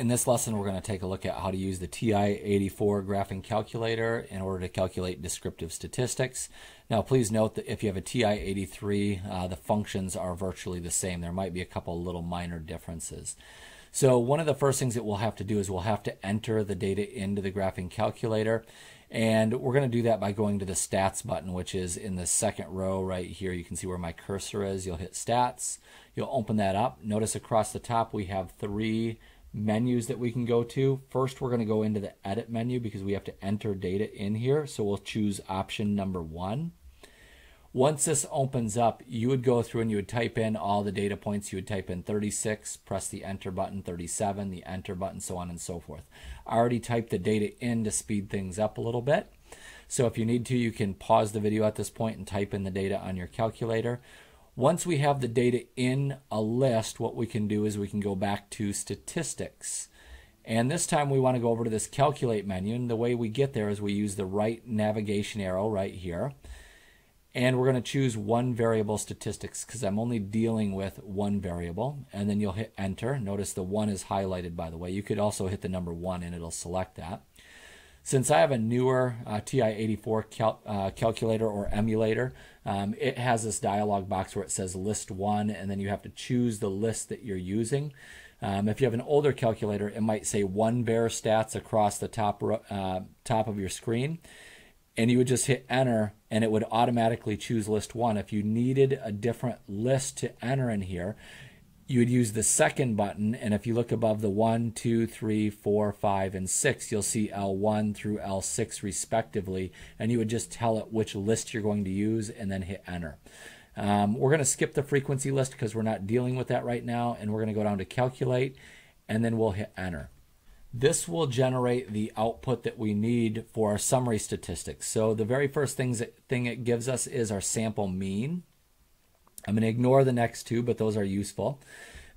In this lesson, we're going to take a look at how to use the TI-84 graphing calculator in order to calculate descriptive statistics. Now, please note that if you have a TI-83, uh, the functions are virtually the same. There might be a couple little minor differences. So one of the first things that we'll have to do is we'll have to enter the data into the graphing calculator. And we're going to do that by going to the stats button, which is in the second row right here. You can see where my cursor is. You'll hit stats. You'll open that up. Notice across the top we have three menus that we can go to. First, we're going to go into the edit menu because we have to enter data in here. So we'll choose option number one. Once this opens up, you would go through and you would type in all the data points. You would type in 36, press the enter button, 37, the enter button, so on and so forth. I already typed the data in to speed things up a little bit. So if you need to, you can pause the video at this point and type in the data on your calculator. Once we have the data in a list, what we can do is we can go back to statistics. And this time we want to go over to this calculate menu. And the way we get there is we use the right navigation arrow right here. And we're going to choose one variable statistics because I'm only dealing with one variable. And then you'll hit enter. Notice the one is highlighted by the way. You could also hit the number one and it'll select that. Since I have a newer uh, TI-84 cal uh, calculator or emulator, um, it has this dialog box where it says list one, and then you have to choose the list that you're using. Um, if you have an older calculator, it might say one var stats across the top uh, top of your screen, and you would just hit enter, and it would automatically choose list one. If you needed a different list to enter in here, you would use the second button, and if you look above the 1, 2, 3, 4, 5, and 6, you'll see L1 through L6 respectively, and you would just tell it which list you're going to use and then hit enter. Um, we're going to skip the frequency list because we're not dealing with that right now, and we're going to go down to calculate, and then we'll hit enter. This will generate the output that we need for our summary statistics. So the very first things thing it gives us is our sample mean. I'm going to ignore the next two, but those are useful.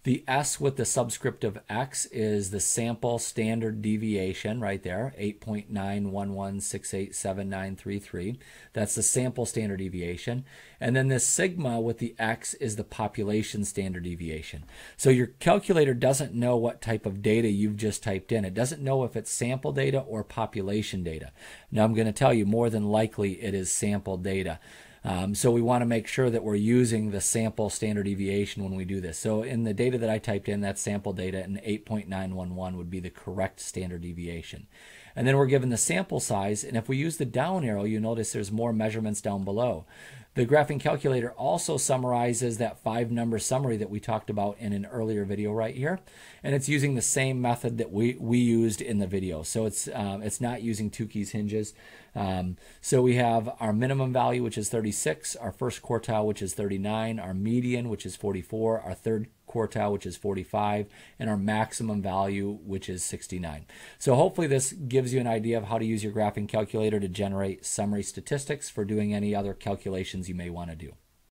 The S with the subscript of X is the sample standard deviation right there, 8.911687933. That's the sample standard deviation. And then this sigma with the X is the population standard deviation. So your calculator doesn't know what type of data you've just typed in. It doesn't know if it's sample data or population data. Now I'm going to tell you more than likely it is sample data. Um, so we want to make sure that we're using the sample standard deviation when we do this. So in the data that I typed in, that sample data, and 8.911 would be the correct standard deviation. And then we're given the sample size, and if we use the down arrow, you notice there's more measurements down below. The graphing calculator also summarizes that five number summary that we talked about in an earlier video right here. And it's using the same method that we, we used in the video. So it's, um, it's not using Tukey's hinges. Um, so we have our minimum value, which is 36, our first quartile, which is 39, our median, which is 44, our third quartile, which is 45, and our maximum value, which is 69. So hopefully this gives you an idea of how to use your graphing calculator to generate summary statistics for doing any other calculations you may want to do.